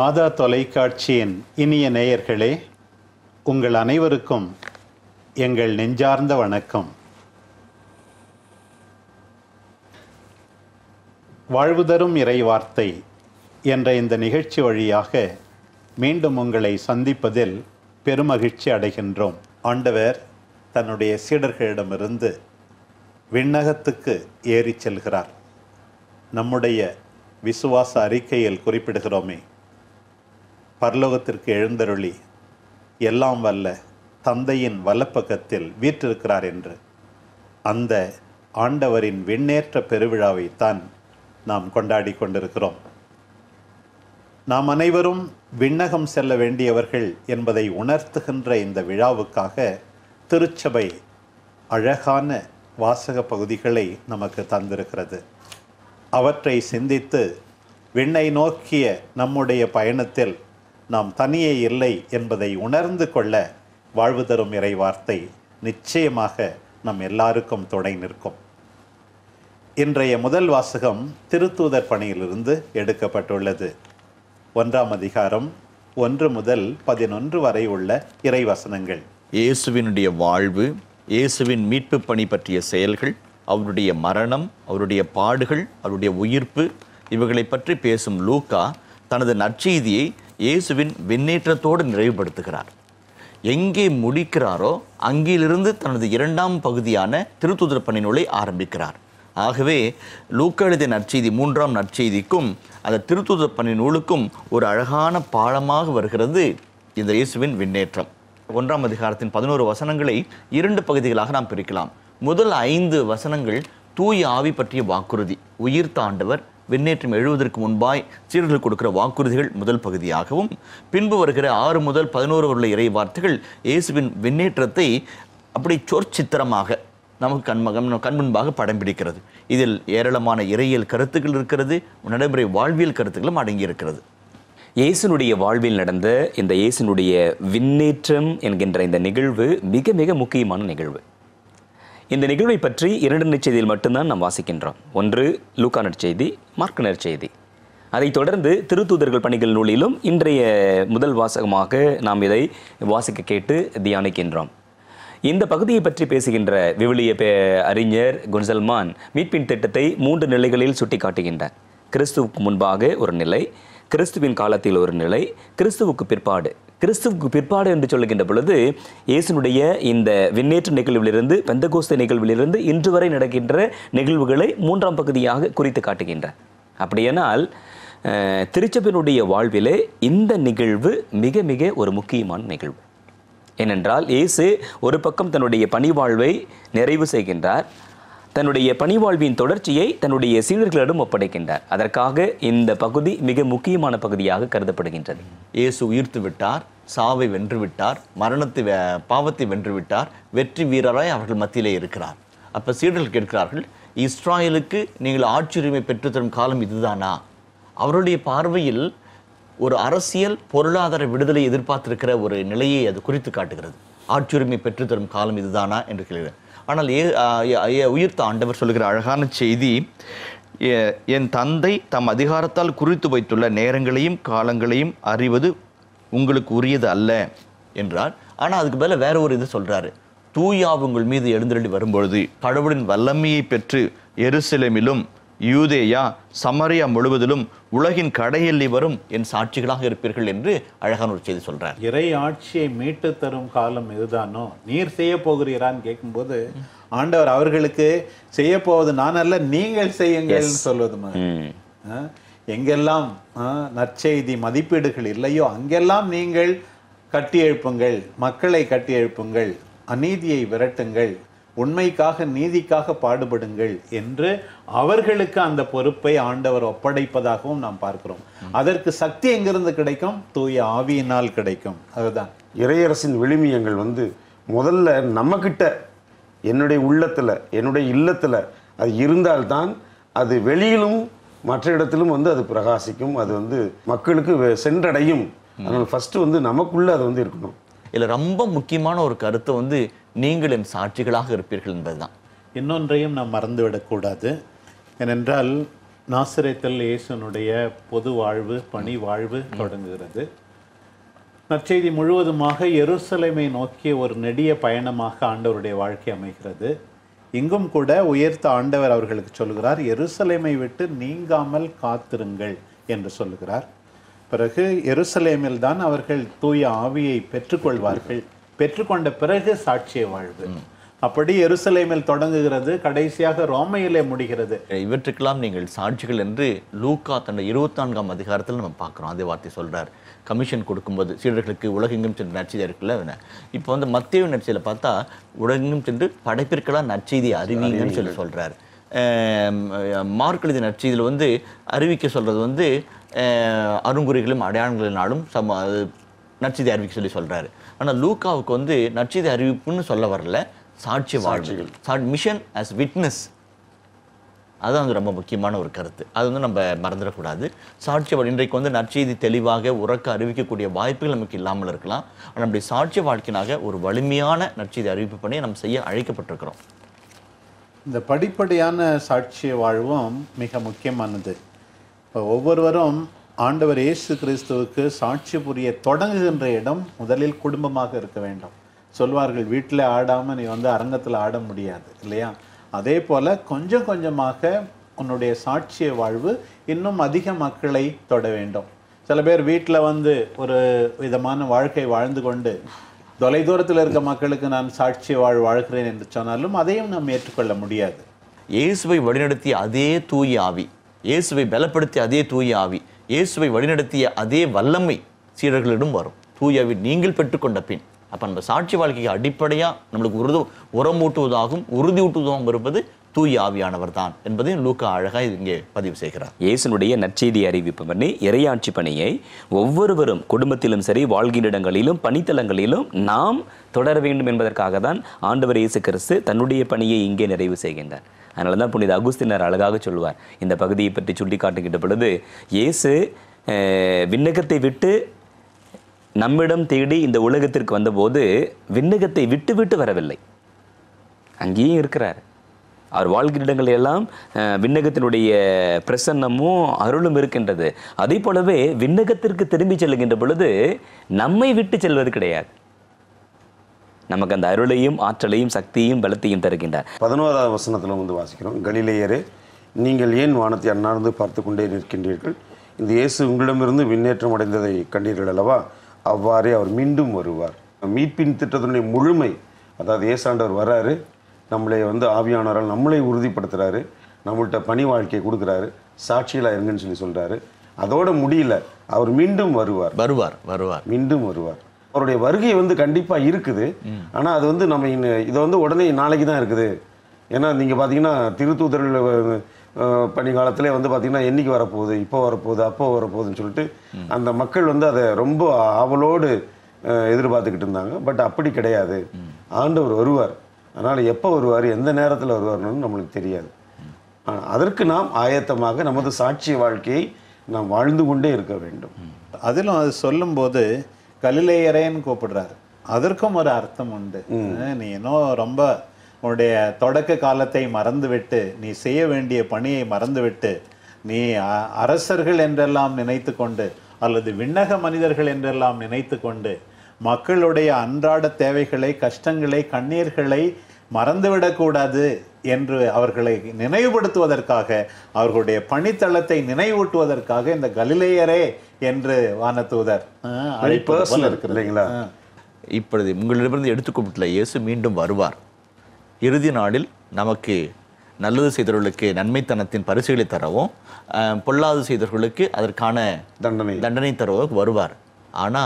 மாதா தொலைக்காட்சியின் இனிய நேயர்களே உங்கள் அனைவருக்கும் எங்கள் நெஞ்சார்ந்த வணக்கம். வாழ்வுதரும் இறைவார்த்தை என்ற இந்த நிகழ்ச்சி வழியாக மீண்டும் உங்களை சந்திப்பதில் பெருமகிழ்ச்சி அடைகின்றோம். ஆண்டவர் தன்னுடைய சீடர்களிடமிருந்து விண்ணகத்துக்கு ஏறிச் செல்கிறார். நம்முடைய விசுவாச அறிக்கையில் குறிப்பிடுகிறோமே பரலோகத்திற்கு எழுந்தருளி எல்லாம் வல்ல தந்தையின் வலப்பக்கத்தில் வீற்றிருக்கிறார் என்று. அந்த ஆண்டவரின் விண்ணேற்ற பெருவிழாவைத்தான் நாம் கொண்டாடி கொண்டிருக்கிறோம். நாம் அனைவரும் விண்ணகம் செல்ல வேண்டியவர்கள் என்பதை உணர்த்துகின்ற இந்த விழாவுக்காக திருச்சபை அழகான வாசக பகுதிகளை நமக்கு தந்திருக்கிறது. அவற்றை சிந்தித்து விண்ணை நோக்கிய நம்முடைய பயணத்தில் நாம் தனியே இல்லை என்பதை உணர்ந்து கொள்ள வாழ்வு தரும் இறை வார்த்தை நிச்சயமாக நம் எல்லாருக்கும் துணை நிற்கும். இன்றைய முதல் வாசகம் திருத்தூதர் பணியிலிருந்து எடுக்கப்பட்டுள்ளது. ஒன்றாம் அதிகாரம் ஒன்று முதல் பதினொன்று வரை உள்ள இறைவசனங்கள். இயேசுவினுடைய வாழ்வு இயேசுவின் மீட்பு பணி பற்றிய செயல்கள் அவருடைய மரணம் அவருடைய பாடுகள் அவருடைய உயிர்ப்பு இவைகளை பற்றி பேசும் லூக்கா தனது நற்செய்தியை இயேசுவின் விண்ணேற்றத்தோடு நிறைவுபடுத்துகிறார். எங்கே முடிக்கிறாரோ அங்கிலிருந்து தனது இரண்டாம் பகுதியான திருத்துதர் பணி நூலை ஆரம்பிக்கிறார். ஆகவே லூக்கழுத நற்செய்தி மூன்றாம் நற்செய்திக்கும் அந்த திருத்துதர் பணி நூலுக்கும் ஒரு அழகான பாலமாக வருகிறது இந்த இயேசுவின் விண்ணேற்றம். ஒன்றாம் அதிகாரத்தின் பதினோரு வசனங்களை இரண்டு பகுதிகளாக நாம் பிரிக்கலாம். முதல் ஐந்து வசனங்கள் தூய ஆவி பற்றிய வாக்குறுதி. உயிர் தாண்டவர் விண்ணேற்றம் எழுவதற்கு முன்பாய் சீடர்கள் கொடுக்கிற வாக்குறுதிகள் முதல் பகுதியாகவும் பின்பு வருகிற ஆறு முதல் பதினோரு உள்ள இறை வார்த்தைகள் இயேசுவின் விண்ணேற்றத்தை அப்படி சொற்சித்திரமாக நமக்கு கண்மகம் கண்முன்பாக படம் பிடிக்கிறது. இதில் ஏராளமான இறையியல் கருத்துக்கள் இருக்கிறது நடைமுறை வாழ்வியல் கருத்துக்களும் அடங்கியிருக்கிறது. இயேசுனுடைய வாழ்வில் நடந்த இந்த இயேசுனுடைய விண்ணேற்றம் என்கின்ற இந்த நிகழ்வு மிக மிக முக்கியமான நிகழ்வு. இந்த நிகழ்வை பற்றி இரண்டு நற்செய்தியில் மட்டும்தான் நாம் வாசிக்கின்றோம். ஒன்று லூக்கா நற்செய்தி மார்க் நற்செய்தி அதைத் தொடர்ந்து திருத்தூதர்கள் பணிகள் நூலிலும் இன்றைய முதல் வாசகமாக நாம் இதை வாசிக்க கேட்டு தியானிக்கின்றோம். இந்த பகுதியை பற்றி பேசுகின்ற விவிலிய பே அறிஞர் குன்சல்மான் மீட்பின் திட்டத்தை மூன்று நிலைகளில் சுட்டிக்காட்டுகின்றார். கிறிஸ்துவுக்கு முன்பாக ஒரு நிலை கிறிஸ்துவின் காலத்தில் ஒரு நிலை கிறிஸ்துவுக்கு பிற்பாடு. கிறிஸ்துவுக்கு பிற்பாடு என்று சொல்லுகின்ற பொழுது இயேசுனுடைய இந்த விண்ணேற்ற நிகழ்விலிருந்து பெந்தகோஸ்த நிகழ்விலிருந்து இன்று வரை நடக்கின்ற நிகழ்வுகளை மூன்றாம் பகுதியாக குறித்து காட்டுகின்றார். அப்படியானால் திருச்சபினுடைய வாழ்விலே இந்த நிகழ்வு மிக மிக ஒரு முக்கியமான நிகழ்வு. ஏனென்றால் இயேசு ஒரு பக்கம் தன்னுடைய பணிவாழ்வை நிறைவு செய்கின்றார் தன்னுடைய பணிவாழ்வின் தொடர்ச்சியை தன்னுடைய சீடர்களிடம் ஒப்படைக்கின்றார். அதற்காக இந்த பகுதி மிக முக்கியமான பகுதியாக கருதப்படுகின்றது. இயேசு உயிர்த்து விட்டார் சாவை வென்று விட்டார் மரணத்தை பாவத்தை வென்று விட்டார் வெற்றி வீரராய் அவர்கள் மத்தியிலே இருக்கிறார். அப்போ சீடர்கள் கேட்கிறார்கள் இஸ்ராயலுக்கு நீங்கள் ஆட்சியுரிமை பெற்றுத்தரும் காலம் இதுதானா? அவருடைய பார்வையில் ஒரு அரசியல் பொருளாதார விடுதலை எதிர்பார்த்திருக்கிற ஒரு நிலையை அது குறித்து காட்டுகிறது. ஆட்சியுரிமை பெற்றுத்தரும் காலம் இதுதானா? என்று கேள்வி. ஆனால் ஏ உயிர்த்த ஆண்டவர் சொல்லுகிற அழகான செய்தி எ- என் தந்தை தம் அதிகாரத்தால் குறித்து வைத்துள்ள நேரங்களையும் காலங்களையும் அறிவது உங்களுக்கு உரியது அல்ல என்றார். ஆனால் அதுக்கு பதிலா வேற ஒரு இது சொல்கிறாரு தூயாவு உங்கள் மீது எழுந்தருளி வரும்பொழுது கடவுளின் வல்லமையை பெற்று எருசலேமிலும் யூதேயா சமரியா முழுவதிலும் உலகின் கடையெல்லி வரும் என் சாட்சிகளாக இருப்பீர்கள் என்று அழகான ஒரு செய்தி சொல்றார். இறை ஆட்சியை மீட்டு தரும் காலம் இதுதானோ நீர் செய்ய போகிறீரான்னு கேட்கும்போது ஆண்டவர் அவர்களுக்கு செய்ய போவது நான் அல்ல நீங்கள் செய்யுங்கள் சொல்வது மாதிரி. எங்கெல்லாம் நற்செய்தி மதிப்பீடுகள் இல்லையோ அங்கெல்லாம் நீங்கள் கட்டி எழுப்புங்கள் மக்களை கட்டி எழுப்புங்கள் அநீதியை விரட்டுங்கள் உண்மைக்காக நீதிக்காக பாடுபடுங்கள் என்று அவர்களுக்கு அந்த பொறுப்பை ஆண்டவர் ஒப்படைப்பதாகவும் நாம் பார்க்கிறோம். அதற்கு சக்தி எங்கிருந்து கிடைக்கும்? தூய ஆவியினால் கிடைக்கும். அதுதான். இறையரசின் விழுமியங்கள் வந்து முதல்ல நம்மக்கிட்ட என்னுடைய உள்ளத்தில் என்னுடைய இல்லத்தில் அது இருந்தால்தான் அது வெளியிலும் மற்ற இடத்திலும் வந்து அது பிரகாசிக்கும். அது வந்து மக்களுக்கு சென்றடையும். அதனால் ஃபஸ்ட்டு வந்து நமக்குள்ள அது வந்து இருக்கணும். இதில் ரொம்ப முக்கியமான ஒரு கருத்து வந்து நீங்கள் என் சாட்சிகளாக இருப்பீர்கள் என்பதுதான். இன்னொன்றையும் நாம் மறந்துவிடக்கூடாது. ஏனென்றால் நாசிரியத்தில் இயேசுனுடைய பொது வாழ்வு பணி வாழ்வு தொடங்குகிறது. நற்செய்தி முழுவதுமாக எருசலேமை நோக்கிய ஒரு நெடிய பயணமாக ஆண்டவருடைய வாழ்க்கை அமைகிறது. இங்கும் கூட உயர்த்த ஆண்டவர் அவர்களுக்கு சொல்கிறார் எருசலேமை விட்டு நீங்காமல் காத்திருங்கள் என்று சொல்லுகிறார். பிறகு எருசலேமில் தான் அவர்கள் தூய ஆவியை பெற்றுக்கொள்வார்கள். பெற்றுக்கொண்ட பிறகு சாட்சிய வாழ்வு. அப்படி எருசலேமில் தொடங்குகிறது கடைசியாக ரோமையிலே முடிகிறது. இவற்றுக்கெல்லாம் நீங்கள் சாட்சிகள் என்று லூக்கா தன்னுடைய இருபத்தி நான்காம் அதிகாரத்தில் நம்ம பார்க்குறோம். அதே வார்த்தை சொல்றார். கமிஷன் கொடுக்கும்போது சீடர்களுக்கு உலகெங்கும் சென்று நற்செய்தி இருக்குல்ல அவன. இப்போ வந்து மத்திய நற்செய்தியில் பார்த்தா உலகெங்கும் சென்று படைப்பிற்கெல்லாம் நற்செய்தி அறிவிங்கன்னு சொல்லி சொல்றார். ஆம், மார்க் எழுதிய நற்செய்தியில் வந்து அறிவிக்க சொல்றது வந்து அருங்குறிகளும் அடையாளங்களினாலும் சம நற்செய்தி அறிவிக்க சொல்லி சொல்றாரு. ஆனா லூக்காவுக்கு வந்து நற்செய்தி அறிவிப்புன்னு சொல்ல வரல. சாட்சி வாழ்வு. மிஷன் ஆஸ் விட்னஸ் அதுதான் வந்து ரொம்ப முக்கியமான ஒரு கருத்து. அது வந்து நம்ம மறந்துடக்கூடாது. சாட்சி இன்றைக்கு வந்து நற்செய்தி தெளிவாக உறக்க அறிவிக்கக்கூடிய வாய்ப்புகள் நமக்கு இல்லாமல் இருக்கலாம். ஆனால் நம்முடைய சாட்சி வாழ்க்கையினாக ஒரு வலிமையான நற்செய்தி அறிவிப்பு பணியை நம்ம செய்ய அழைக்கப்பட்டிருக்கிறோம். இந்த படிப்படியான சாட்சிய வாழ்வும் மிக முக்கியமானது. இப்போ ஒவ்வொருவரும் ஆண்டவர் இயேசு கிறிஸ்துவுக்கு சாட்சி புரிய தொடங்குகின்ற இடம் முதலில் குடும்பமாக இருக்க வேண்டும். சொல்வார்கள் வீட்டில் ஆடாமல் நீ வந்து அரங்கத்தில் ஆட முடியாது இல்லையா? அதே போல் கொஞ்சம் கொஞ்சமாக உன்னுடைய சாட்சிய வாழ்வு இன்னும் அதிக மக்களை தொட வேண்டும். சில பேர் வீட்டில் வந்து ஒரு விதமான வாழ்க்கை வாழ்ந்து கொண்டு தொலைதூரத்தில் இருக்க மக்களுக்கு நான் சாட்சிய வாழ் வாழ்கிறேன் என்று சொன்னாலும் அதையும் நாம் ஏற்றுக்கொள்ள முடியாது. இயேசுவை வழிநடத்திய அதே தூய ஆவி இயேசுவை பலப்படுத்திய அதே தூய ஆவி இயேசுவை வழிநடத்திய அதே வல்லமை சீடர்களிடம் வரும். தூயாவி நீங்கள் பெற்றுக்கொண்ட பின் அப்போ நம்ம சாட்சி வாழ்க்கைக்கு அடிப்படையாக நம்மளுக்கு உருது உரமூட்டுவதாகவும் உறுதியூட்டுவதாகவும் இருப்பது தூய் ஆவியானவர் தான் என்பதையும் லூக்கா அழகாக இங்கே பதிவு செய்கிறார். இயேசுனுடைய நற்செய்தி அறிவிப்பு பண்ணி இறையாட்சி பணியை ஒவ்வொருவரும் குடும்பத்திலும் சரி வாழ்கின்ற இடங்களிலும் பணித்தலங்களிலும் நாம் தொடர வேண்டும் என்பதற்காக தான் ஆண்டவர் இயேசு கிறிஸ்து தன்னுடைய பணியை இங்கே நிறைவு செய்கின்றார். அதனால தான் புனித அகுஸ்தினர் அழகாக சொல்லுவார் இந்த பகுதியை பற்றி சுட்டி காட்டுகின்ற பொழுது இயேசு விண்ணகத்தை விட்டு நம்மிடம் தேடி இந்த உலகத்திற்கு வந்தபோது விண்ணகத்தை விட்டு விட்டு வரவில்லை. அங்கேயும் இருக்கிறார். அவர் வாழ்கிற இடங்கள் எல்லாம் விண்ணகத்தினுடைய பிரசன்னமும் அருளும் இருக்கின்றது. அதே போலவே விண்ணகத்திற்கு திரும்பி செல்லுகின்ற பொழுது நம்மை விட்டு செல்வது கிடையாது. நமக்கு அந்த அருளையும் ஆற்றலையும் சக்தியையும் பலத்தையும் தருகின்றார். பதினோராவது வசனத்தில் வந்து வாசிக்கிறோம். கலிலேயரே நீங்கள் ஏன் வானத்தை அன்னார்ந்து பார்த்து கொண்டே நிற்கின்றீர்கள்? இந்த இயேசு உங்களிடமிருந்து விண்ணேற்றம் அடைந்ததை கண்டீர்கள் அல்லவா? அவ்வாறே அவர் மீண்டும் வருவார். மீட்பின் திட்டத்தினுடைய முழுமை அதாவது இயேசாண்டவர் வராரு நம்மளை வந்து ஆவியானவரால் நம்மளை உறுதிப்படுத்துறாரு நம்மள்ட்ட பணி வாழ்க்கையை கொடுக்குறாரு சாட்சிகளாக இருங்கன்னு சொல்லி சொல்றாரு. அதோட முடியல அவர் மீண்டும் வருவார். வருவார் வருவார். மீண்டும் வருவார். அவருடைய வருகை வந்து கண்டிப்பா இருக்குது. ஆனா அது வந்து நம்ம இன்ன- இது வந்து உடனே நாளைக்கு தான் இருக்குது. ஏன்னா நீங்க பாத்தீங்கன்னா திருத்தூதர்கள் பணி காலத்திலே வந்து பாத்தீங்கன்னா என்னைக்கு வரப்போகுது இப்போ வரப்போகுது அப்போ வரப்போகுதுன்னு சொல்லிட்டு அந்த மக்கள் வந்து அதை ரொம்ப ஆவலோடு எதிர்பார்த்துக்கிட்டு இருந்தாங்க. பட் அப்படி கிடையாது. ஆண்டவர் வருவார். அதனால எப்போ வருவார் எந்த நேரத்தில் வருவார்னு நம்மளுக்கு தெரியாது. அதற்கு நாம் ஆயத்தமாக நமது சாட்சிய வாழ்க்கையை நாம் வாழ்ந்து கொண்டே இருக்க வேண்டும். அதிலும் அது சொல்லும்போது கலிலேயரேன்னு கூப்பிடுறாரு. அதற்கும் ஒரு அர்த்தம் உண்டு. நீ இன்னும் ரொம்ப உன்னுடைய தொடக்க காலத்தை மறந்துவிட்டு நீ செய்ய வேண்டிய பணியை மறந்துவிட்டு நீ அரசர்கள் என்றெல்லாம் நினைத்து கொண்டு அல்லது விண்ணக மனிதர்கள் என்றெல்லாம் நினைத்து கொண்டு மக்களுடைய அன்றாட தேவைகளை கஷ்டங்களை கண்ணீர்களை மறந்துவிடக்கூடாது என்று அவர்களை நினைவுபடுத்துவதற்காக அவர்களுடைய பணித்தளத்தை நினைவூட்டுவதற்காக இந்த கலிலேயரே என்று வானதூதர் இருக்கிறது. இல்லைங்களா? இப்பொழுது உங்களிடமிருந்து எடுத்துக்கொண்டுள்ள இயேசு மீண்டும் வருவார் இறுதி நாளில் நமக்கு நல்லது செய்தவர்களுக்கு நன்மைத்தனத்தின் பரிசுகளை தரவும் பொல்லாது செய்தவர்களுக்கு அதற்கான தண்டனை தண்டனை தருவதற்கு வருவார் ஆனா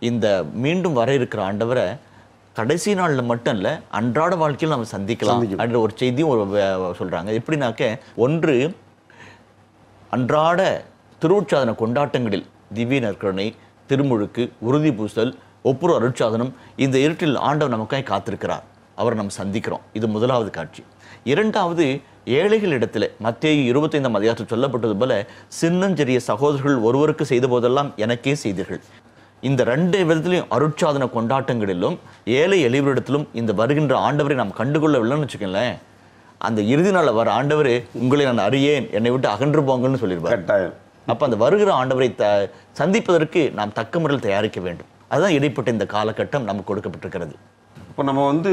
இந்த மீண்டும் வர இருக்கிற ஆண்டவரை கடைசி நாள்ல மட்டும் இல்ல அன்றாட வாழ்க்கையில் நம்ம சந்திக்கலாம் அப்படின்ற ஒரு செய்தியும் ஒரு சொல்றாங்க. எப்படின்னாக்க ஒன்று அன்றாட திருவுற்சாதன கொண்டாட்டங்களில் திவ்ய நற்கருணை திருமுழுக்கு உறுதி பூசல் ஒப்புரு அருட்சாதனம் இந்த இருட்டில் ஆண்டவர் நமக்காய் காத்திருக்கிறார். அவரை நம்ம சந்திக்கிறோம். இது முதலாவது காட்சி. இரண்டாவது ஏழைகள் இடத்துல மத்திய இருபத்தைந்தாம் அதிகாரத்தில் சொல்லப்பட்டது போல சின்னஞ்செறிய சகோதரர்கள் ஒருவருக்கு செய்த போதெல்லாம் எனக்கே செய்தீர்கள். இந்த ரெண்டு விதத்திலையும் அருட்சாதன கொண்டாட்டங்களிலும் ஏழை எளிவரிடத்திலும் இந்த வருகின்ற ஆண்டவரை நாம் கண்டுகொள்ளவில்லைன்னு வச்சுக்கோங்களேன். அந்த இறுதி நாள் வர ஆண்டவர் உங்களை நான் அறியேன் என்னை விட்டு அகன்று போங்கன்னு சொல்லியிருப்பார் கட்டாயம். அப்ப அந்த வருகிற ஆண்டவரை த சந்திப்பதற்கு நாம் தக்க முறையில் தயாரிக்க வேண்டும். அதுதான் இடைப்பட்ட இந்த காலகட்டம் நமக்கு கொடுக்கப்பட்டிருக்கிறது. இப்போ நம்ம வந்து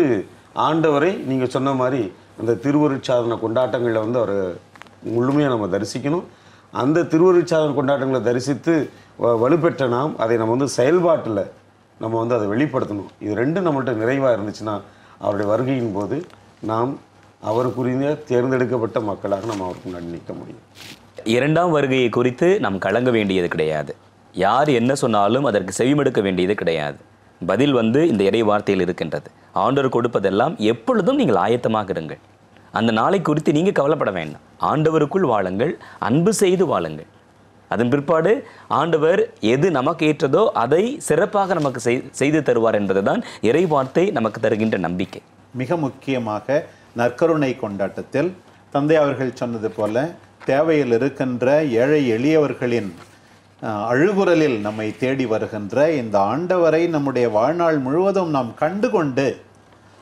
ஆண்டவரை நீங்கள் சொன்ன மாதிரி அந்த திருவருட்சாதன கொண்டாட்டங்களில் வந்து அவரை முழுமையாக நம்ம தரிசிக்கணும். அந்த திருவருட்சாதன கொண்டாட்டங்களை தரிசித்து வலுப்பெற்ற நாம் அதை நம்ம வந்து செயல்பாட்டில் நம்ம வந்து அதை வெளிப்படுத்தணும். இது ரெண்டும் நம்மள்கிட்ட நிறைவாக இருந்துச்சுன்னா அவருடைய வருகையின் போது நாம் அவருக்குரிய தேர்ந்தெடுக்கப்பட்ட மக்களாக நம்ம அவருக்கு முன்னாடி நிற்க முடியும். இரண்டாம் வருகையை குறித்து நாம் கலங்க வேண்டியது கிடையாது. யார் என்ன சொன்னாலும் அதற்கு செவிமெடுக்க வேண்டியது கிடையாது. பதில் வந்து இந்த இறை வார்த்தையில் இருக்கின்றது. ஆண்டவர் கொடுப்பதெல்லாம் எப்பொழுதும் நீங்கள் ஆயத்தமாக இருங்கள். அந்த நாளை குறித்து நீங்கள் கவலைப்பட வேண்டாம். ஆண்டவருக்குள் வாழுங்கள் அன்பு செய்து வாழுங்கள். அதன் பிற்பாடு ஆண்டவர் எது நமக்கு ஏற்றதோ அதை சிறப்பாக நமக்கு செய்து தருவார் என்பதுதான் தான் இறைவார்த்தை நமக்கு தருகின்ற நம்பிக்கை. மிக முக்கியமாக நற்கருணை கொண்டாட்டத்தில் தந்தை அவர்கள் சொன்னது போல தேவையில் இருக்கின்ற ஏழை எளியவர்களின் அழுகுரலில் நம்மை தேடி வருகின்ற இந்த ஆண்டவரை நம்முடைய வாழ்நாள் முழுவதும் நாம் கண்டுகொண்டு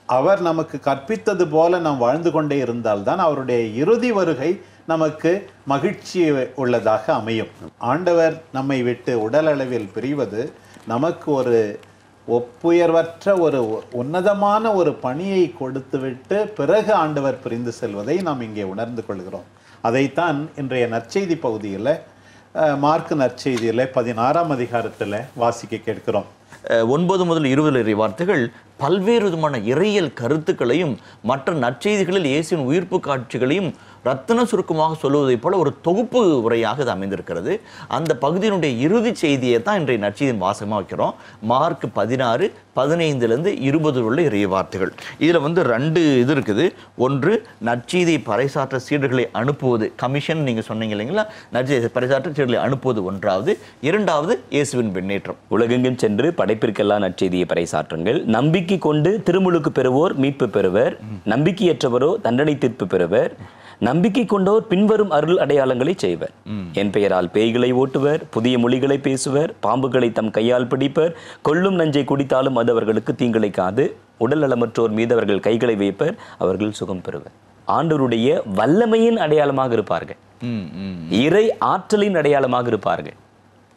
அவர் நமக்கு கற்பித்தது போல நாம் வாழ்ந்து கொண்டே இருந்தால்தான் அவருடைய இறுதி வருகை நமக்கு மகிழ்ச்சி உள்ளதாக அமையும். ஆண்டவர் நம்மை விட்டு உடல் அளவில் பிரிவது நமக்கு ஒரு ஒப்புயர்வற்ற ஒரு உன்னதமான ஒரு பணியை கொடுத்துவிட்டு பிறகு ஆண்டவர் பிரிந்து செல்வதை நாம் இங்கே உணர்ந்து கொள்கிறோம். அதைத்தான் இன்றைய நற்செய்தி பகுதியில் மார்க் நற்செய்தியில் பதினாறாம் அதிகாரத்தில் வாசிக்க கேட்கிறோம். ஒன்பது முதல் இருபது இறை வார்த்தைகள் பல்வேறு விதமான இறையியல் கருத்துக்களையும் மற்ற நற்செய்திகளில் இயேசுவின் உயிர்ப்பு காட்சிகளையும் ரத்தின சுருக்கமாக சொல்லுவதைப் போல ஒரு தொகுப்பு உரையாக இது அமைந்திருக்கிறது. அந்த பகுதியினுடைய இறுதி செய்தியை தான் இன்றைய நற்செய்தியின் வாசகமாக வைக்கிறோம். மார்க் பதினாறு பதினைந்துலேருந்து இருபது உள்ள இறைய வார்த்தைகள். இதில் வந்து ரெண்டு இது இருக்குது. ஒன்று நற்செய்தியை பறைசாற்ற சீடர்களை அனுப்புவது. கமிஷன் நீங்கள் சொன்னீங்க இல்லைங்களா? நற்செய்தி பறைசாற்ற சீடர்களை அனுப்புவது ஒன்றாவது. இரண்டாவது இயேசுவின் பின்னேற்றம் உலகெங்கும் சென்று படைப்பிற்கெல்லாம் நற்செய்தியை பறைசாற்றுங்கள். நம்பிக்கை கொண்டு திருமுழுக்கு பெறுவோர் மீட்பு பெறுவர். நம்பிக்கையற்றவரோ தண்டனை தீர்ப்பு பெறுவர். நம்பிக்கை கொண்டோர் பின்வரும் அருள் அடையாளங்களை செய்வர். என் பெயரால் பேய்களை ஓட்டுவர் புதிய மொழிகளை பேசுவர் பாம்புகளை தம் கையால் பிடிப்பர் கொள்ளும் நஞ்சை குடித்தாலும் அது அவர்களுக்கு தீங்கிழைக்காது. உடல் நலமற்றோர் மீது அவர்கள் கைகளை வைப்பர் அவர்கள் சுகம் பெறுவர். ஆண்டவருடைய வல்லமையின் அடையாளமாக இருப்பார்கள். இறை ஆற்றலின் அடையாளமாக இருப்பார்கள்.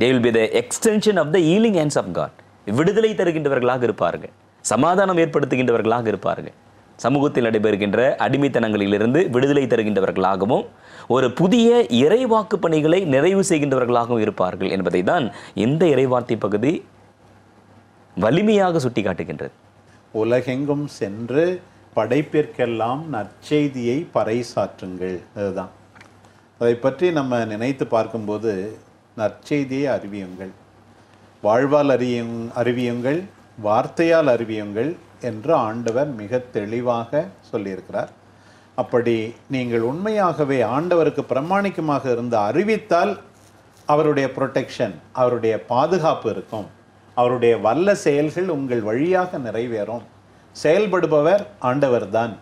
They will be the extension of the healing hands of God விடுதலை தருகின்றவர்களாக இருப்பார்கள். சமாதானம் ஏற்படுத்துகின்றவர்களாக இருப்பார்கள். சமூகத்தில் நடைபெறுகின்ற அடிமைத்தனங்களிலிருந்து விடுதலை தருகின்றவர்களாகவும் ஒரு புதிய இறைவாக்கு பணிகளை நிறைவு செய்கின்றவர்களாகவும் இருப்பார்கள் என்பதை தான் இந்த இறைவார்த்தை பகுதி வலிமையாக சுட்டிக்காட்டுகின்றது. உலகெங்கும் சென்று படைப்பிற்கெல்லாம் நற்செய்தியை பறைசாற்றுங்கள். அதுதான். அதை பற்றி நம்ம நினைத்து பார்க்கும்போது நற்செய்தியை அறிவியுங்கள். வாழ்வால் அறியுங் அறிவியுங்கள். வார்த்தையால் அறிவியுங்கள் என்று ஆண்டவர் மிக தெளிவாக சொல்லியிருக்கிறார். அப்படி நீங்கள் உண்மையாகவே ஆண்டவருக்கு பிரமாணிக்கமாக இருந்து அறிவித்தால் அவருடைய ப்ரொடெக்ஷன் அவருடைய பாதுகாப்பு இருக்கும். அவருடைய வல்ல செயல்கள் உங்கள் வழியாக நிறைவேறும். செயல்படுபவர் ஆண்டவர்தான்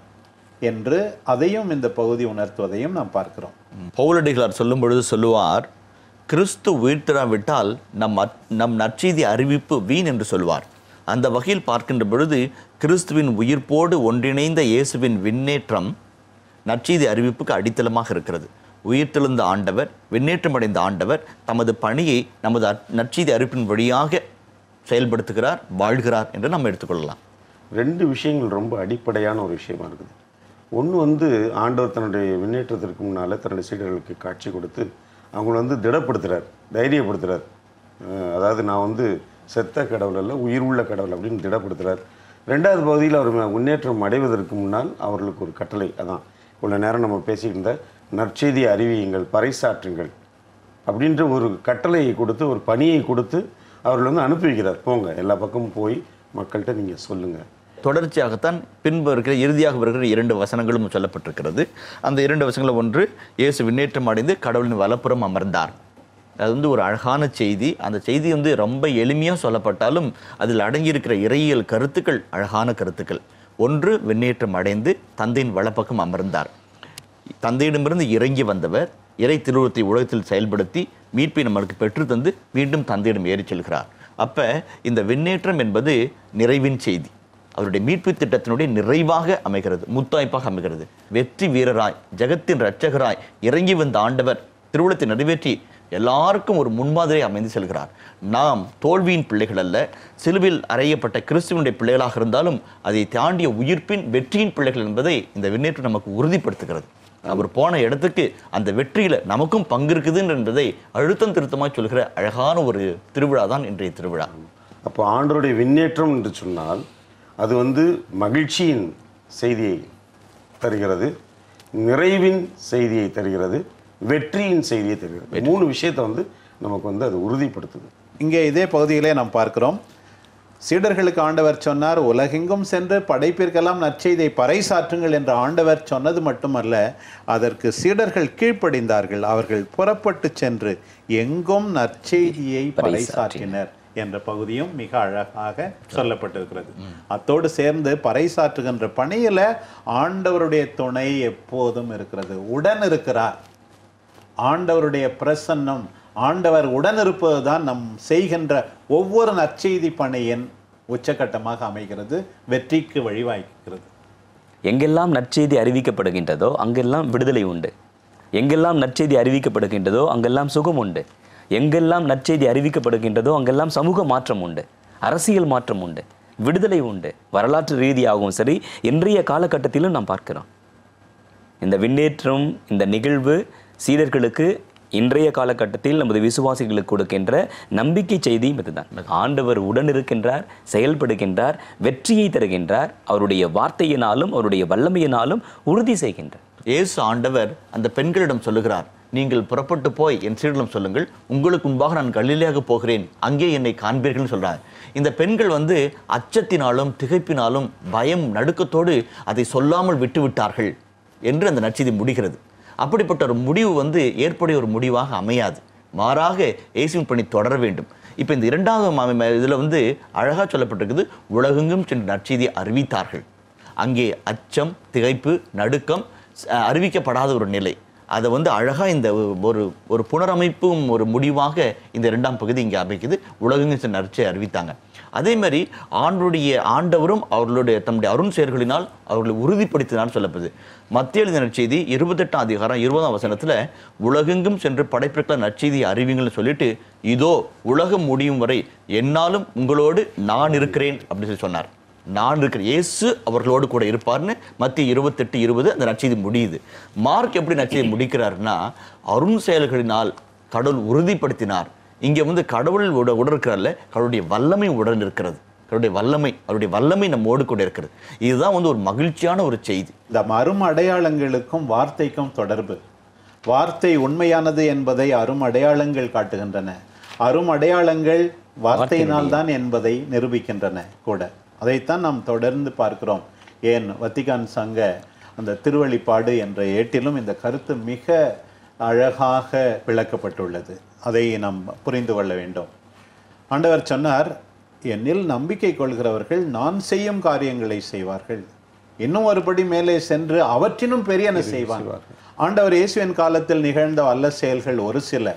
என்று அதையும் இந்த பகுதி உணர்த்துவதையும் நாம் பார்க்கிறோம். பௌரடிகளார் சொல்லும் பொழுது சொல்லுவார் கிறிஸ்து உயிர்த்திராவிட்டால் நம் நம் நற்செய்தி அறிவிப்பு வீண் என்று சொல்வார். அந்த வகையில் பார்க்கின்ற பொழுது கிறிஸ்துவின் உயிர்ப்போடு ஒன்றிணைந்த இயேசுவின் விண்ணேற்றம் நற்செய்தி அறிவிப்புக்கு அடித்தளமாக இருக்கிறது. உயிர்த்தெழுந்த ஆண்டவர் விண்ணேற்றமடைந்த ஆண்டவர் தமது பணியை நமது நற்செய்தி அறிவிப்பின் வழியாக செயல்படுத்துகிறார் வாழ்கிறார் என்று நம்ம எடுத்துக்கொள்ளலாம். ரெண்டு விஷயங்கள் ரொம்ப அடிப்படையான ஒரு விஷயமா இருக்குது. ஒன்று வந்து ஆண்டவர் தன்னுடைய விண்ணேற்றத்திற்கு முன்னால் தன்னுடைய சீடர்களுக்கு காட்சி கொடுத்து அவங்கள வந்து திடப்படுத்துகிறார் தைரியப்படுத்துகிறார் அதாவது நான் வந்து செத்த கடவுள் அல்ல உயிர் உள்ள கடவுள் அப்படின்னு திடப்படுத்துகிறார் ரெண்டாவது பகுதியில் அவர் முன்னேற்றம் அடைவதற்கு முன்னால் அவர்களுக்கு ஒரு கட்டளை அதான். இவ்வளோ நேரம் நம்ம பேசிட்டு இருந்த நற்செய்தி அறிவியுங்கள் பறைசாற்றுங்கள் அப்படின்ற ஒரு கட்டளையை கொடுத்து ஒரு பணியை கொடுத்து அவர்கள் வந்து அனுப்பி வைக்கிறார். போங்க எல்லா பக்கமும் போய் மக்கள்கிட்ட நீங்கள் சொல்லுங்கள் தொடர்ச்சியாகத்தான் பின்பு இருக்கிற இறுதியாக வருகிற இரண்டு வசனங்களும் சொல்லப்பட்டிருக்கிறது. அந்த இரண்டு வசனங்கள் ஒன்று இயேசு விண்ணேற்றம் அடைந்து கடவுளின் வலப்புறம் அமர்ந்தார். அது வந்து ஒரு அழகான செய்தி. அந்த செய்தி வந்து ரொம்ப எளிமையாக சொல்லப்பட்டாலும் அதில் அடங்கியிருக்கிற இறையியல் கருத்துக்கள் அழகான கருத்துக்கள். ஒன்று வெண்ணேற்றம் அடைந்து தந்தையின் வலப்பக்கம் அமர்ந்தார். தந்தையிடமிருந்து இறங்கி வந்தவர் இறை திருவுருவத்தை உலகத்தில் செயல்படுத்தி மீட்பை நம்மளுக்கு பெற்று தந்து மீண்டும் தந்தையிடம் ஏறிச் செல்கிறார். அப்போ இந்த விண்ணேற்றம் என்பது நிறைவின் செய்தி. அவருடைய மீட்பு திட்டத்தினுடைய நிறைவாக அமைகிறது முத்தாய்ப்பாக அமைகிறது. வெற்றி வீரராய் ஜெகத்தின் இரட்சகராய் இறங்கி வந்த ஆண்டவர் திருவுளத்தை நிறைவேற்றி எல்லாருக்கும் ஒரு முன்மாதிரி அமைந்து செல்கிறார். நாம் தோல்வியின் பிள்ளைகள் அல்ல சிலுவில் அறையப்பட்ட கிறிஸ்துவனுடைய பிள்ளைகளாக இருந்தாலும் அதை தாண்டிய உயிர்ப்பின் வெற்றியின் பிள்ளைகள் என்பதை இந்த விண்ணேற்றம் நமக்கு உறுதிப்படுத்துகிறது. அவர் போன இடத்துக்கு அந்த வெற்றியில் நமக்கும் பங்கு இருக்குதுன்னு என்பதை அழுத்தம் திருத்தமாக சொல்கிற அழகான ஒரு திருவிழா தான் இன்றைய திருவிழா. அப்போ ஆண்டருடைய விண்ணேற்றம் என்று சொன்னால் அது வந்து மகிழ்ச்சியின் செய்தியை தருகிறது நிறைவின் செய்தியை தருகிறது வெற்றியின் செய்தியை தருகிறது மூணு விஷயத்தை வந்து நமக்கு வந்து அது உறுதிப்படுத்துது. இங்கே இதே பகுதியிலே நாம் பார்க்கிறோம். சீடர்களுக்கு ஆண்டவர் சொன்னார் உலகெங்கும் சென்று படைப்பிற்கெல்லாம் நற்செய்தியை பறைசாற்றுங்கள் என்று ஆண்டவர் சொன்னது மட்டுமல்ல அதற்கு சீடர்கள் கீழ்ப்படிந்தார்கள். அவர்கள் புறப்பட்டு சென்று எங்கும் நற்செய்தியை பறைசாற்றினர் என்ற பகுதியும் மிக அழகாக சொல்லப்பட்டிருக்கிறது. அத்தோடு சேர்ந்து பறைசாற்றுகின்ற பணியில ஆண்டவருடைய துணை எப்போதும் இருக்கிறது. உடன் இருக்கிறார். ஆண்டவருடைய பிரசன்னம் ஆண்டவர் உடன் இருப்பதுதான் நம் செய்கின்ற ஒவ்வொரு நற்செய்தி பணியின் உச்சகட்டமாக அமைகிறது வெற்றிக்கு வழிவாய்க்கிறது எங்கெல்லாம் நற்செய்தி அறிவிக்கப்படுகின்றதோ அங்கெல்லாம் விடுதலை உண்டு. எங்கெல்லாம் நற்செய்தி அறிவிக்கப்படுகின்றதோ அங்கெல்லாம் சுகம் உண்டு. எங்கெல்லாம் நற்செய்தி அறிவிக்கப்படுகின்றதோ அங்கெல்லாம் சமூக மாற்றம் உண்டு. அரசியல் மாற்றம் உண்டு. விடுதலை உண்டு. வரலாற்று ரீதியாகவும் சரி இன்றைய காலகட்டத்திலும் நாம் பார்க்கிறோம். இந்த விண்ணேற்றம் இந்த நிகழ்வு சீடர்களுக்கு இன்றைய காலகட்டத்தில் நமது விசுவாசிகளுக்கு கொடுக்கின்ற நம்பிக்கை செய்தியும் இதுதான். ஆண்டவர் உடன் இருக்கின்றார் செயல்படுகின்றார் வெற்றியை தருகின்றார். அவருடைய வார்த்தையினாலும் அவருடைய வல்லமையினாலும் உறுதி செய்கின்றார். இயேசு ஆண்டவர் அந்த பெண்களிடம் சொல்லுகிறார் நீங்கள் புறப்பட்டு போய் என் சீடலும் சொல்லுங்கள் உங்களுக்கு முன்பாக நான் கலிலேயாக போகிறேன் அங்கே என்னை காண்பீர்கள்னு சொல்றார். இந்த பெண்கள் வந்து அச்சத்தினாலும் திகைப்பினாலும் பயம் நடுக்கத்தோடு அதை சொல்லாமல் விட்டுவிட்டார்கள் என்று அந்த நற்செய்தி முடிகிறது. அப்படிப்பட்ட ஒரு முடிவு வந்து ஏற்புடைய ஒரு முடிவாக அமையாது. மாறாக இயேசுவின் பணி தொடர வேண்டும். இப்போ இந்த இரண்டாவது இதில் வந்து அழகாக சொல்லப்பட்டிருக்குது உலகெங்கும் சென்று நற்செய்தியை அறிவித்தார்கள். அங்கே அச்சம் திகைப்பு நடுக்கம் அறிவிக்கப்படாத ஒரு நிலை. அதை வந்து அழகாக இந்த ஒரு ஒரு புனரமைப்பும் ஒரு முடிவாக இந்த இரண்டாம் பகுதி இங்கே அமைக்குது. உலகெங்கும் சென்று நற்செய்தி அறிவித்தாங்க. அதே மாதிரி ஆண்டுடைய ஆண்டவரும் அவர்களுடைய தம்முடைய அருண் செயல்களினால் அவர்களை உறுதிப்படுத்தினார் சொல்லப்படுது. மத்திய எழுதின நற்செய்தி இருபத்தெட்டாம் அதிகாரம் இருபதாம் வசனத்தில் உலகெங்கும் சென்று படைப்பிற்கிற நற்செய்தியை அறிவிங்கள்னு சொல்லிட்டு இதோ உலகம் முடியும் வரை என்னாலும் உங்களோடு நான் இருக்கிறேன் அப்படின்னு சொல்லி சொன்னார். நான் இருக்கிற இயேசு அவர்களோடு கூட இருப்பார்னு மத்திய இருபத்தெட்டு இருபது அந்த நற்செய்தி முடியுது. மார்க் எப்படி நற்செய்தி முடிக்கிறாருன்னா அருண் செயல்களினால் கடவுள் உறுதிப்படுத்தினார். இங்கே வந்து கடவுள் உட- உடன் இருக்கிறார்ல கடவுளுடைய வல்லமை உடன் இருக்கிறது. கடவுளுடைய வல்லமை அவருடைய வல்லமை நம்ம கூட இருக்கிறது. இதுதான் வந்து ஒரு மகிழ்ச்சியான ஒரு செய்தி. இந்த மறும் அடையாளங்களுக்கும் வார்த்தைக்கும் தொடர்பு. வார்த்தை உண்மையானது என்பதை அரும் அடையாளங்கள் காட்டுகின்றன. அரும் அடையாளங்கள் வார்த்தையினால் தான் என்பதை நிரூபிக்கின்றன கூட. அதைத்தான் நாம் தொடர்ந்து பார்க்கிறோம். ஏன்? வத்திகான் சங்க அந்த திருவழிப்பாடு என்ற ஏட்டிலும் இந்த கருத்து மிக அழகாக விளக்கப்பட்டுள்ளது. அதை நாம் புரிந்து கொள்ள வேண்டும். ஆண்டவர் சொன்னார் என்னில் நம்பிக்கை கொள்கிறவர்கள் நான் செய்யும் காரியங்களை செய்வார்கள். இன்னும் ஒருபடி மேலே சென்று அவற்றினும் பெரியன செய்வார்கள். ஆண்டவர் இயேசுவின் காலத்தில் நிகழ்ந்த வல்ல செயல்கள் ஒரு சில.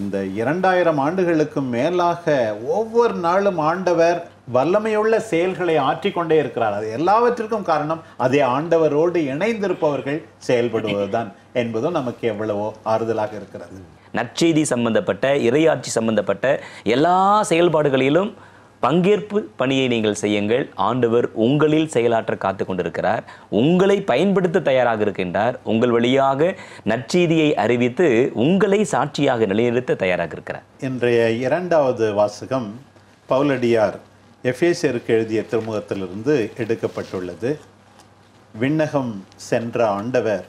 இந்த இரண்டாயிரம் ஆண்டுகளுக்கு மேலாக ஒவ்வொரு நாளும் ஆண்டவர் வல்லமையுள்ள செயல்களை ஆற்றிக்கொண்டே இருக்கிறார். அது எல்லாவற்றிற்கும் காரணம் அதே ஆண்டவரோடு இணைந்திருப்பவர்கள் செயல்படுவதுதான் என்பதும் நமக்கு எவ்வளவோ ஆறுதலாக இருக்கிறது. நற்செய்தி சம்பந்தப்பட்ட இறையாட்சி சம்பந்தப்பட்ட எல்லா செயல்பாடுகளிலும் பங்கேற்பு பணியை நீங்கள் செய்யுங்கள். ஆண்டவர் உங்களில் செயலாற்ற காத்து கொண்டிருக்கிறார். உங்களை பயன்படுத்த தயாராக இருக்கின்றார். உங்கள் வழியாக நற்செய்தியை அறிவித்து உங்களை சாட்சியாக நிலைநிறுத்த தயாராக இருக்கிறார். இன்றைய இரண்டாவது வாசகம் பவுலடியார் எஃபேசியருக்கு எழுதிய திருமுகத்திலிருந்து எடுக்கப்பட்டுள்ளது. விண்ணகம் சென்ற ஆண்டவர்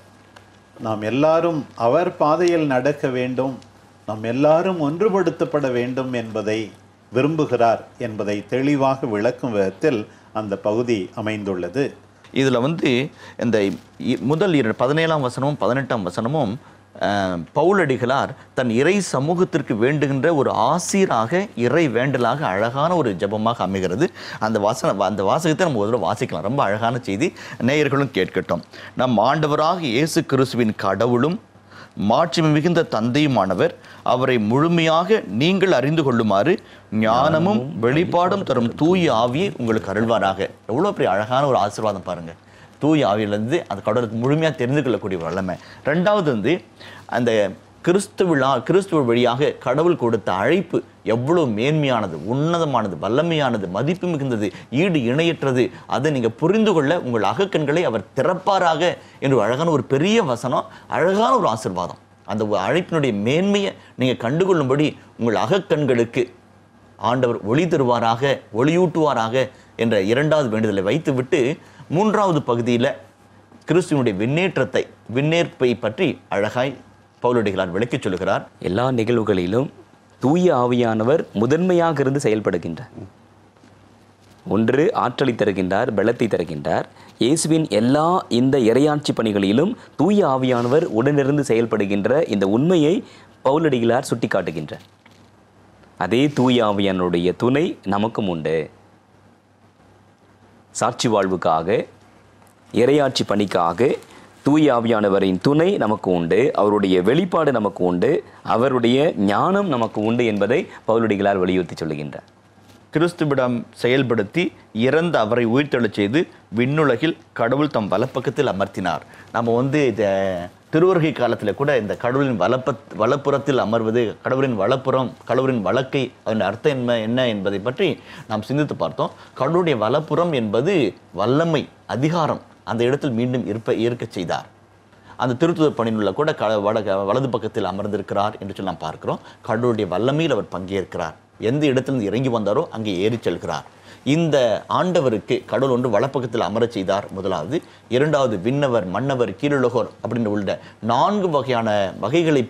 நாம் எல்லாரும் அவர் பாதையில் நடக்க வேண்டும். நாம் எல்லாரும் ஒன்றுபடுத்தப்பட வேண்டும் என்பதை விரும்புகிறார் என்பதை தெளிவாக விளக்கும் விதத்தில் அந்த பகுதி அமைந்துள்ளது. இதில் வந்து இந்த இ- முதல் இரு பதினேழாம் வசனமும் பதினெட்டாம் வசனமும் பவுலடிகளார் தன் இறை சமூகத்திற்கு வேண்டுகின்ற ஒரு ஆசீராக இறை வேண்டலாக அழகான ஒரு ஜெபமாக அமைகிறது. அந்த வாசன அந்த வாசகத்தை நம்ம ஒரு வாசிக்கலாம். ரொம்ப அழகான செய்தி. நேயர்களும் கேட்கட்டும். நம் ஆண்டவராக இயேசு கிறிஸ்துவின் கடவுளும் மாட்சிமை மிகுந்த தந்தையுமானவர் அவரை முழுமையாக நீங்கள் அறிந்து கொள்ளுமாறு ஞானமும் வெளிப்பாடும் தரும் தூய ஆவியை உங்களுக்கு அருள்வாராக. எவ்வளோ பெரிய அழகான ஒரு ஆசீர்வாதம் பாருங்க. தூய ஆவியிலேருந்து அந்த கடவுளுக்கு முழுமையாக தெரிந்து கொள்ளக்கூடிய வல்லமை. ரெண்டாவது வந்து அந்த கிறிஸ்துவிழா கிறிஸ்துவ வழியாக கடவுள் கொடுத்த அழைப்பு எவ்வளவு மேன்மையானது உன்னதமானது வல்லமையானது மதிப்பு மிகுந்தது ஈடு இணையற்றது அதை நீங்க புரிந்து கொள்ள உங்கள் அகக்கண்களை அவர் திறப்பாராக என்று அழகான ஒரு பெரிய வசனம் அழகான ஒரு ஆசீர்வாதம். அந்த ஒரு அழைப்பினுடைய மேன்மையை நீங்க கண்டுகொள்ளும்படி உங்கள் அகக்கண்களுக்கு ஆண்டவர் ஒளி தருவாராக ஒளியூட்டுவாராக என்ற இரண்டாவது வேண்டுதலை வைத்துவிட்டு மூன்றாவது பகுதியில் கிறிஸ்துவனுடைய விண்ணேற்றத்தை விண்ணேற்பை பற்றி அழகாய் பவுலடிகளார் விளக்கிச் சொல்லுகிறார். எல்லா நிகழ்வுகளிலும் தூய ஆவியானவர் முதன்மையாக இருந்து செயல்படுகின்றார். ஒன்று ஆற்றலை தருகின்றார் பலத்தை தருகின்றார். இயேசுவின் எல்லா இந்த இறையாட்சி பணிகளிலும் தூய ஆவியானவர் உடனிருந்து செயல்படுகின்ற இந்த உண்மையை பவுலடிகளார் சுட்டிக்காட்டுகின்றார். அதே தூய ஆவியானுடைய துணை நமக்கும் உண்டு. சாட்சி வாழ்வுக்காக இறையாட்சி பணிக்காக தூய ஆவியானவரின் துணை நமக்கு உண்டு அவருடைய வெளிப்பாடு நமக்கு உண்டு அவருடைய ஞானம் நமக்கு உண்டு என்பதை பவுலடிகளார் வலியுறுத்தி சொல்லுகின்றார். கிறிஸ்துவிடம் செயல்படுத்தி இறந்த அவரை உயிர்த்தெழச் செய்து விண்ணுலகில் கடவுள் தம் வலப்பக்கத்தில் அமர்த்தினார். நம்ம வந்து இதை திருவருகை காலத்தில் கூட இந்த கடவுளின் வலப்ப வலப்புறத்தில் அமர்வது கடவுளின் வலப்புறம் கடவுளின் வழக்கை அதன் அர்த்தம் என்ன என்ன என்பதை பற்றி நாம் சிந்தித்து பார்த்தோம். கடவுளுடைய வலப்புறம் என்பது வல்லமை அதிகாரம் அந்த இடத்தில் மீண்டும் இருப்ப இருக்க செய்தார். அந்த திருத்துதர் பணியிலுள்ள கூட க வட வலது பக்கத்தில் அமர்ந்திருக்கிறார் என்று சொல்லி நாம் பார்க்கிறோம். கடவுளுடைய வல்லமையில் அவர் பங்கேற்கிறார். எந்த இடத்திலிருந்து இறங்கி வந்தாரோ அங்கே ஏறி செல்கிறார். இந்த ஆண்டவருக்கு கடவுள் ஒன்று வலப்பக்கத்தில் அமரச் செய்தார். முதலாவது இரண்டாவது விண்ணவர் மன்னவர் கீழுலகோர் அப்படின்னு உள்ள நான்கு வகையான வகைகளை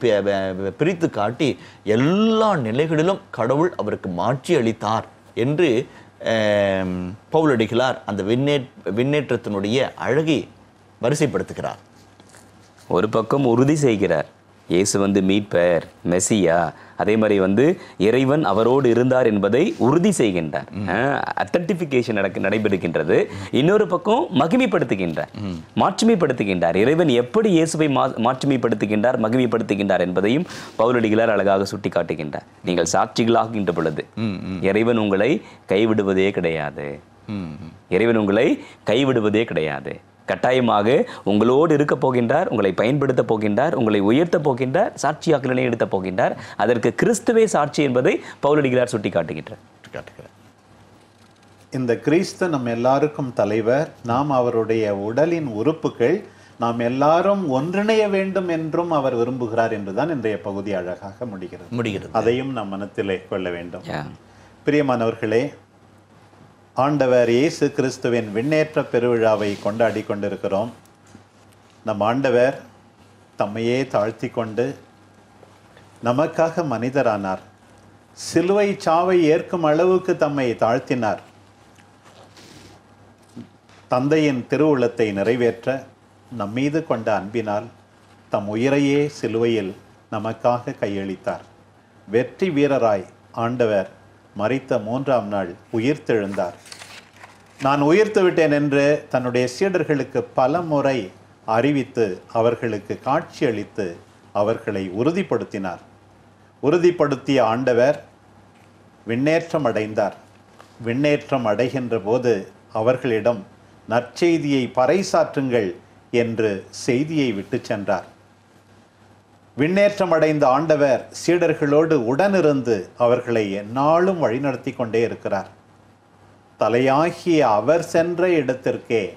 பிரித்து காட்டி எல்லா நிலைகளிலும் கடவுள் அவருக்கு மாற்றி அளித்தார் என்று பவுலடிகளார் அந்த விண்ணே விண்ணேற்றத்தினுடைய அழகை வரிசைப்படுத்துகிறார். ஒரு பக்கம் உறுதி செய்கிறார். இயேசு வந்து மீட்பர் மெசியா அதே மாதிரி வந்து இறைவன் அவரோடு இருந்தார் என்பதை உறுதி செய்கின்றார். அத்தன்டிஃபிகேஷன் நடக்க நடைபெறுகின்றது. இன்னொரு பக்கம் மகிமைப்படுத்துகின்றார். மாட்சிமைப்படுத்துகின்றார். இறைவன் எப்படி இயேசுவை மா மாட்சிமைப்படுத்துகின்றார் மகிமைப்படுத்துகின்றார் என்பதையும் பவுலடிகளார் அழகாக சுட்டி காட்டுகின்றார் நீங்கள் சாட்சிகளாகின்ற பொழுது இறைவன் உங்களை கைவிடுவதே கிடையாது. இறைவன் உங்களை கைவிடுவதே கிடையாது. கட்டாயமாக உங்களோடு இருக்க போகின்றார் உங்களை பயன்படுத்த போகின்றார் உங்களை உயர்த்த போகின்றார் சாட்சியாக நிலைநிறுத்த போகின்றார். அதற்கு கிறிஸ்துவே சாட்சி என்பதை பவுலடிகளார் சுட்டி காட்டுகின்றார் இந்த கிறிஸ்து நம் எல்லாருக்கும் தலைவர் நாம் அவருடைய உடலின் உறுப்புகள் நாம் எல்லாரும் ஒன்றிணைய வேண்டும் என்றும் அவர் விரும்புகிறார் என்றுதான் இன்றைய பகுதி அழகாக முடிகிறது. முடிகிறது. அதையும் நம் மனத்திலே கொள்ள வேண்டும். பிரியமானவர்களே ஆண்டவர் இயேசு கிறிஸ்துவின் விண்ணேற்ற பெருவிழாவை கொண்டாடி கொண்டிருக்கிறோம். நம் ஆண்டவர் தம்மையே தாழ்த்தி கொண்டு நமக்காக மனிதரானார். சிலுவை சாவை ஏற்கும் அளவுக்கு தம்மை தாழ்த்தினார். தந்தையின் திருவுளத்தை நிறைவேற்ற நம்மீது கொண்ட அன்பினால் தம் உயிரையே சிலுவையில் நமக்காக கையளித்தார். வெற்றி வீரராய் ஆண்டவர் மறித்த மூன்றாம் நாள் உயிர்த்தெழுந்தார். நான் உயிர்த்து விட்டேன் என்று தன்னுடைய சீடர்களுக்கு பல முறை அறிவித்து அவர்களுக்கு காட்சியளித்து அவர்களை உறுதிப்படுத்தினார். உறுதிப்படுத்திய ஆண்டவர் விண்ணேற்றம் அடைந்தார். விண்ணேற்றம் அடைகின்ற போது அவர்களிடம் நற்செய்தியை பறைசாற்றுங்கள் என்று செய்தியை விட்டுச் சென்றார். விண்ணேற்றம் அடைந்த ஆண்டவர் சீடர்களோடு உடனிருந்து அவர்களை எந்நாளும் வழிநடத்தி கொண்டே இருக்கிறார். தலையாகிய அவர் சென்ற இடத்திற்கே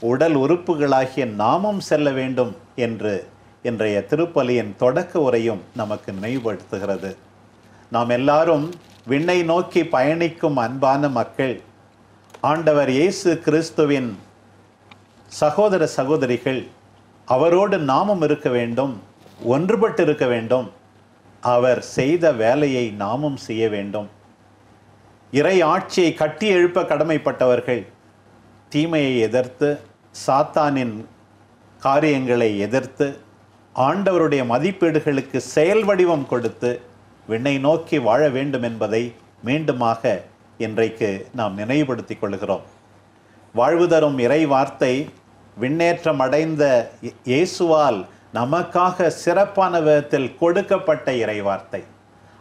உடல் உறுப்புகளாகிய நாமும் செல்ல வேண்டும் என்று இன்றைய திருப்பலியின் தொடக்க உரையும் நமக்கு நினைவுபடுத்துகிறது. நாம் எல்லாரும் விண்ணை நோக்கி பயணிக்கும் அன்பான மக்கள் ஆண்டவர் இயேசு கிறிஸ்துவின் சகோதர சகோதரிகள் அவரோடு நாமும் இருக்க வேண்டும். ஒன்றுபட்டு இருக்க வேண்டும். அவர் செய்த வேலையை நாமும் செய்ய வேண்டும். இறை ஆட்சியை கட்டி எழுப்ப கடமைப்பட்டவர்கள் தீமையை எதிர்த்து சாத்தானின் காரியங்களை எதிர்த்து ஆண்டவருடைய மதிப்பீடுகளுக்கு செயல் வடிவம் கொடுத்து விண்ணை நோக்கி வாழ வேண்டும் என்பதை மீண்டுமாக இன்றைக்கு நாம் நினைவுபடுத்திக் கொள்கிறோம். வாழ்வு தரும் இறை வார்த்தை விண்ணேற்றம் அடைந்த இயேசுவால் நமக்காக சிறப்பான விதத்தில் கொடுக்கப்பட்ட இறைவார்த்தை.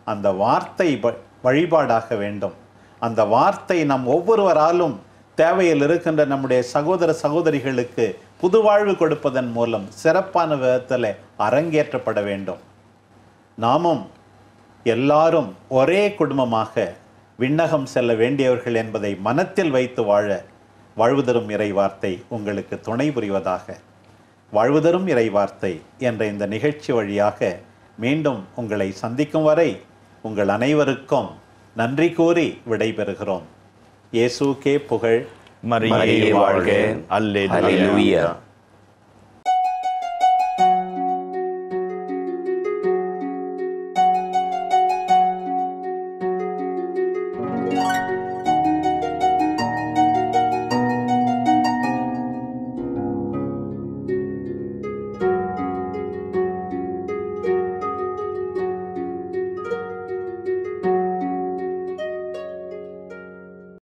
அந்த வார்த்தை வ- வழிபாடாக வேண்டும். அந்த வார்த்தை நம் ஒவ்வொருவராலும் தேவையில் இருக்கின்ற நம்முடைய சகோதர சகோதரிகளுக்கு புதுவாழ்வு கொடுப்பதன் மூலம் சிறப்பான விதத்தில் அரங்கேற்றப்பட வேண்டும். நாமும் எல்லாரும் ஒரே குடும்பமாக விண்ணகம் செல்ல வேண்டியவர்கள் என்பதை மனத்தில் வைத்து வாழ வாழ்வு தரும் இறைவார்த்தை உங்களுக்கு துணை புரிவதாக வாழ்வுதரும் இறைவார்த்தை என்ற இந்த நிகழ்ச்சி வழியாக மீண்டும் உங்களை சந்திக்கும் வரை உங்கள் அனைவருக்கும் நன்றி கூறி விடைபெறுகிறோம். இயேசுக்கே புகழ். மரியே வாழ்க. அல்லேலூயா.